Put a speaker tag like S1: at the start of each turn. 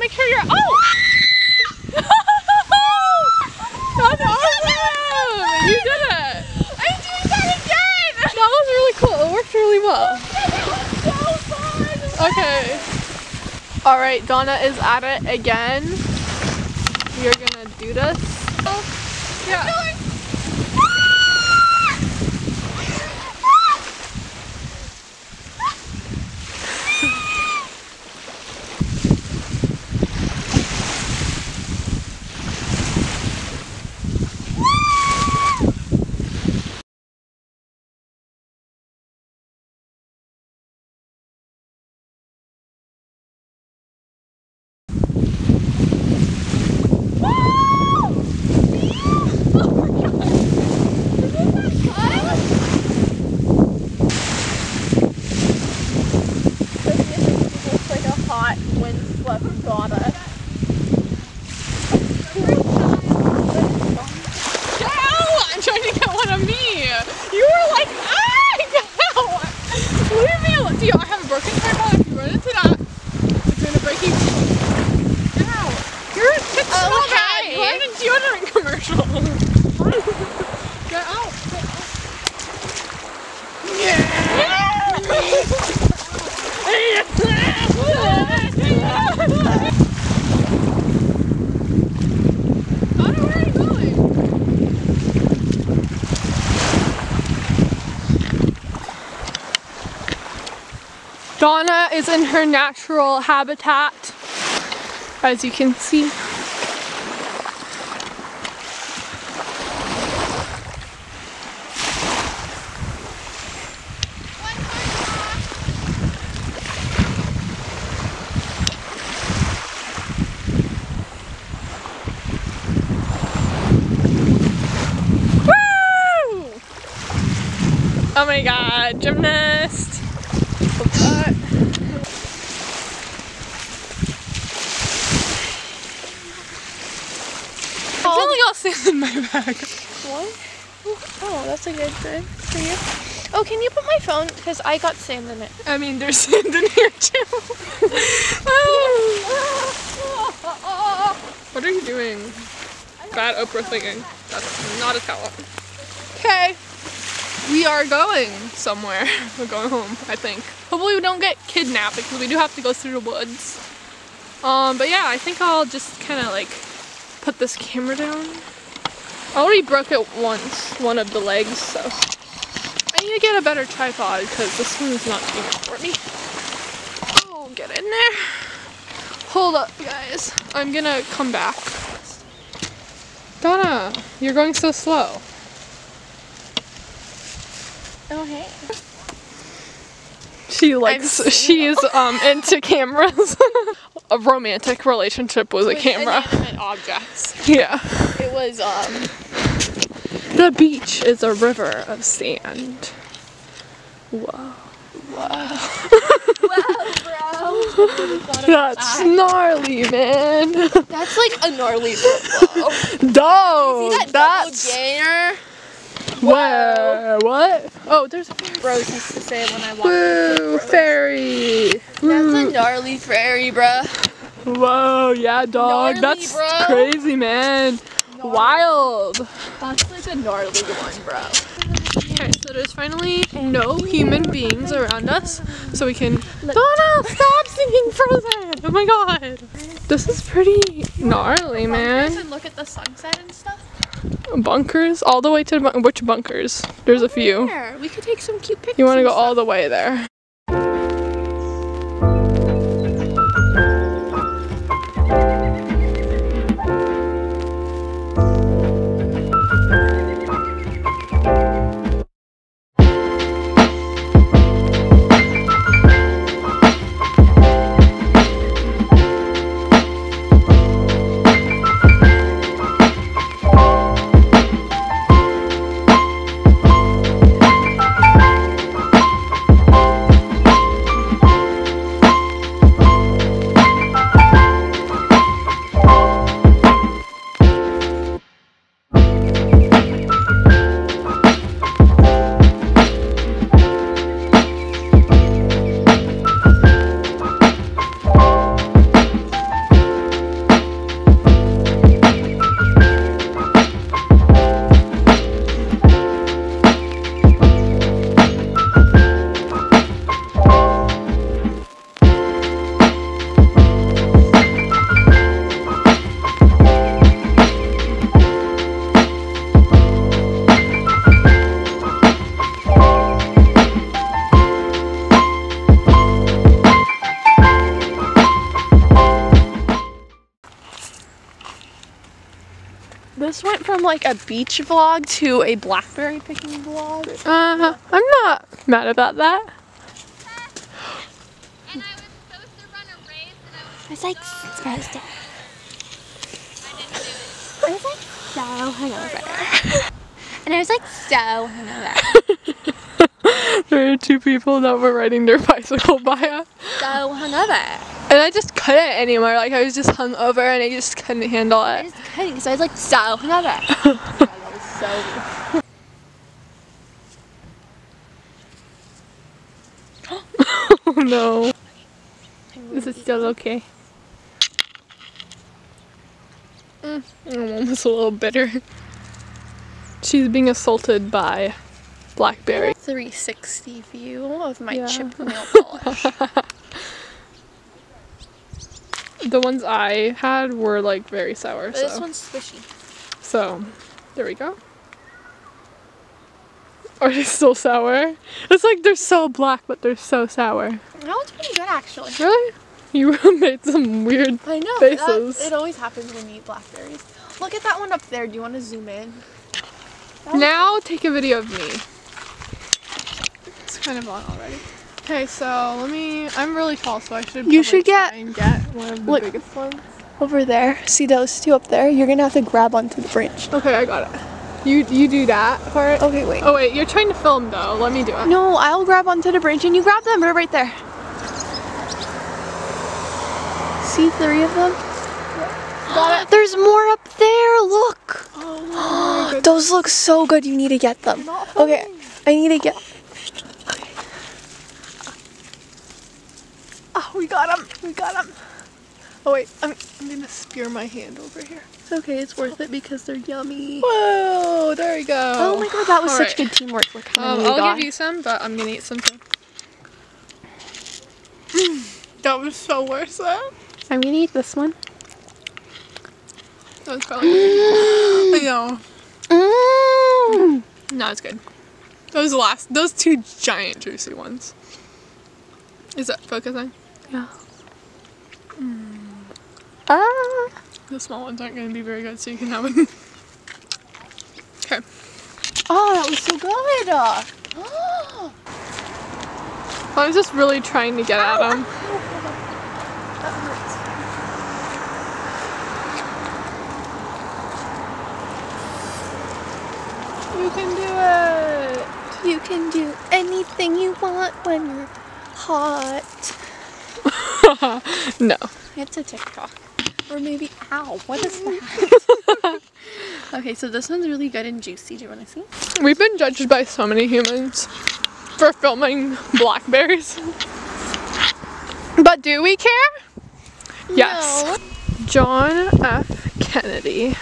S1: make sure you're. Oh! That's awesome! You did it!
S2: I'm doing that again!
S1: That was really cool. It worked really well.
S2: so fun!
S1: Okay. All right, Donna is at it again. You're gonna do this. Oh, yeah.
S2: It's like a hot windswept Donna.
S1: Ow! I'm trying to get one of me. You were like, ah, ow! Leave me alone. Do you I have a broken tripod? If you run into that, it's gonna break you. Get out. You're it's so
S2: Oh,
S1: bad.
S2: hey.
S1: You're in a deodorant commercial. Get out. Yeah. Anna, where are you going? Donna is in her natural habitat, as you can see. Oh my god, gymnast. What? I feel like I'll sand in my bag.
S2: What? Oh, that's a good thing for you. Oh, can you put my phone? Because I got sand in it.
S1: I mean, there's sand in here too. what are you doing? Bad Oprah thinking. That's not a talent. Okay. We are going somewhere. We're going home, I think. Hopefully we don't get kidnapped because we do have to go through the woods. Um, but yeah, I think I'll just kind of like put this camera down. I already broke it once, one of the legs, so I need to get a better tripod because this one's not doing it for me. Oh, get in there. Hold up, guys. I'm gonna come back. Donna, you're going so slow.
S2: Oh, hey.
S1: She likes, she is um into cameras. a romantic relationship with a camera.
S2: Inanimate objects.
S1: Yeah.
S2: It was, um,
S1: The beach is a river of sand. Whoa.
S2: wow, Wow, bro.
S1: That's gnarly, man.
S2: That's like a gnarly football.
S1: No,
S2: that
S1: that's
S2: gainer?
S1: where what? Oh, there's a
S2: Bros used to say when I walked
S1: woo fairy.
S2: That's
S1: Woo.
S2: a gnarly fairy, bruh.
S1: Whoa, yeah, dog.
S2: Gnarly,
S1: that's
S2: bro.
S1: crazy, man. Wild.
S2: That's like a gnarly one, bro.
S1: Okay, so there's finally no human beings around us, so we can. Donna, stop singing Frozen! Oh my god, this is pretty gnarly, man.
S2: And look at the sunset and stuff.
S1: Bunkers, all the way to bun- which bunkers? There's a few.
S2: There, we could take some cute pictures.
S1: You want to go all the way there?
S2: Just went from like a beach vlog to a blackberry picking vlog.
S1: Uh, I'm not mad about that.
S3: And I was supposed to run a race and I was
S2: I was like supposed to.
S3: I didn't do it.
S2: I was like so hungover. and I was like so hungover.
S1: There are two people that were riding their bicycle by us.
S2: So hungover.
S1: And I just couldn't anymore. Like I was just hung over and I just couldn't handle it.
S2: I just couldn't, so I was like so hungover. that was so
S1: Oh no. Is it still okay? Mm, I'm almost a little bitter. She's being assaulted by Blackberry.
S2: 360 view of my
S1: Yeah.
S2: chip nail polish.
S1: The ones I had were like very sour.
S2: This
S1: So,
S2: one's squishy.
S1: so there we go. Are they still sour? It's like they're so black, but they're so sour.
S2: That one's pretty good actually.
S1: Really? You made some weird
S2: I know.
S1: faces.
S2: That, it always happens when you eat blackberries. Look at that one up there. Do you want to zoom in?
S1: Now take a video of me. It's kind of on already. Okay, so let me. I'm really tall, so I should.
S2: You should get-
S1: and get one of the
S2: Look.
S1: biggest ones.
S2: Over there. See those two up there? You're gonna have to grab onto the branch.
S1: Okay, I got it. You you do that part.
S2: Okay, wait.
S1: Oh wait, you're trying to film though. Let me do it.
S2: No, I'll grab onto the branch and you grab them. They're right there. See three of them?
S1: Got it.
S2: There's more up there. Look.
S1: Oh my.
S2: Those look so good. You need to get them. Okay. I need to get.
S1: We got him. We got him. Oh wait, I'm, I'm gonna spear my hand over here.
S2: It's okay. It's worth it because they're yummy.
S1: Whoa, there we go.
S2: Oh my god, that was such
S1: Alright.
S2: good teamwork. Look how
S1: Um, I'll
S2: got.
S1: give you some, but I'm gonna eat some too. Mm. that was so worth it.
S2: I'm gonna eat this one.
S1: That was probably. Mm. I know.
S2: Mmm.
S1: No, it's good. Those last, those two giant juicy ones. Is that focusing?
S2: Yeah. Ah.
S1: The small ones aren't gonna be very good, so you can have it. okay.
S2: Oh, that was so good.
S1: I was just really trying to get at them. You can do it.
S2: You can do anything you want when you're hot.
S1: no.
S2: It's a TikTok. Or maybe, ow, what is that? okay, so this one's really good and juicy. Do you want to see?
S1: We've been judged by so many humans for filming blackberries. But do we care? Yes.
S2: No.
S1: John F. Kennedy